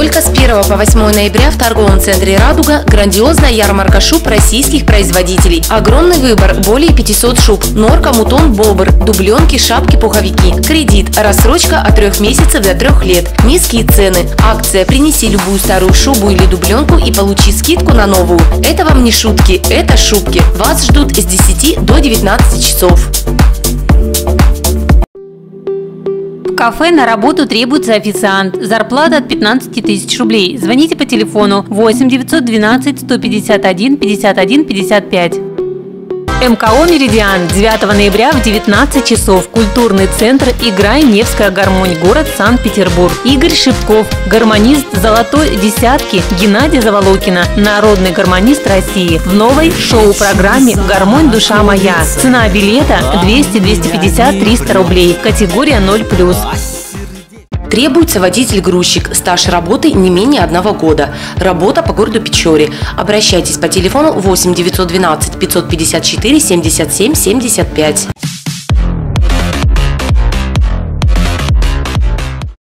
Только с 1 по 8 ноября в торговом центре «Радуга» грандиозная ярмарка шуб российских производителей. Огромный выбор – более 500 шуб. Норка, мутон, бобр, дубленки, шапки, пуховики. Кредит. Рассрочка от 3 месяцев до 3 лет. Низкие цены. Акция «Принеси любую старую шубу или дубленку и получи скидку на новую». Это вам не шутки, это шубки. Вас ждут с 10 до 19 часов. Кафе на работу требуется официант. Зарплата от 15 тысяч рублей. Звоните по телефону 8 912 151 51 55. МКО «Меридиан» 9 ноября в 19 часов. Культурный центр «Играй Невская гармонь», город Санкт-Петербург. Игорь Шипков, гармонист «Золотой десятки» Геннадий Заволокина, народный гармонист России. В новой шоу-программе «Гармонь. Душа моя». Цена билета 200, 250, 300 рублей. Категория 0+. Требуется водитель-грузчик. Стаж работы не менее одного года. Работа по городу Печоре. Обращайтесь по телефону 8 912 554 77 75.